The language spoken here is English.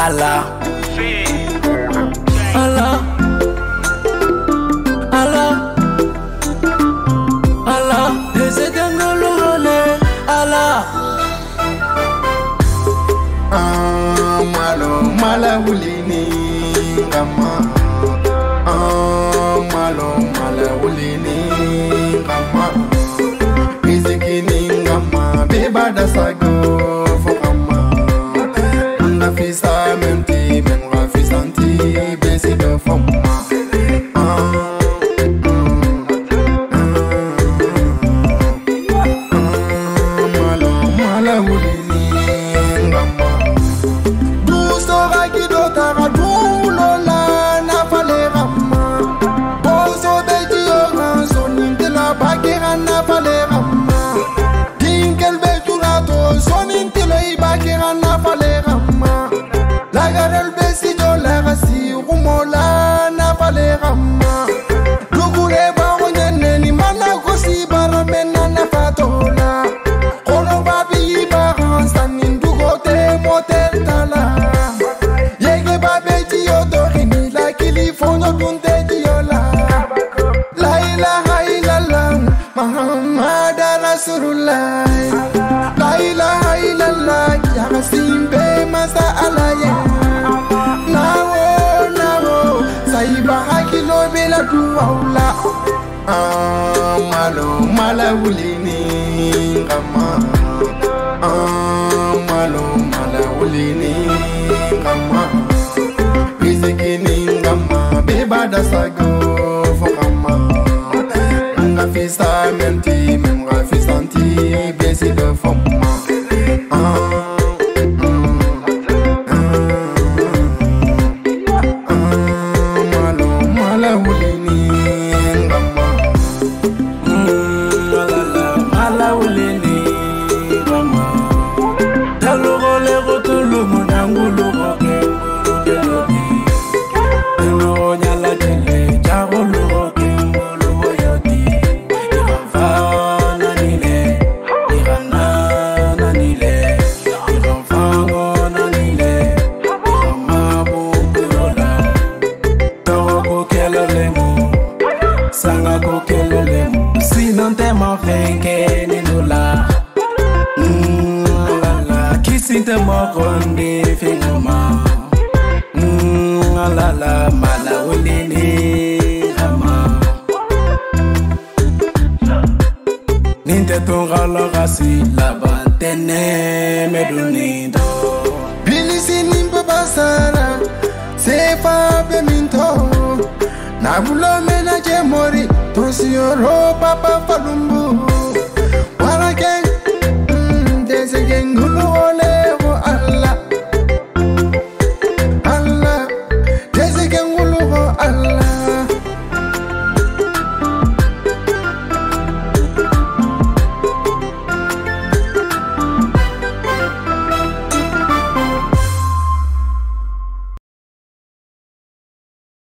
Allah Allah Ah, kilifono dunte jiyola la ilaha illallah muhammad rasulullah la ilaha illallah ya simbe masa alaye nawo nawo. Saiba hakilo bela duwaula ah, malo mala wulini ngama ah, bebada sago fo sinon tema fenkeni nula Mm, la la. Kisinte mokonde fengama Mm, la la. Mala ulini rama ninte tongalo gasi labantene medunindo bilisi nimbe basara sefa be minto na na jemori tonsiyoro papa falumbu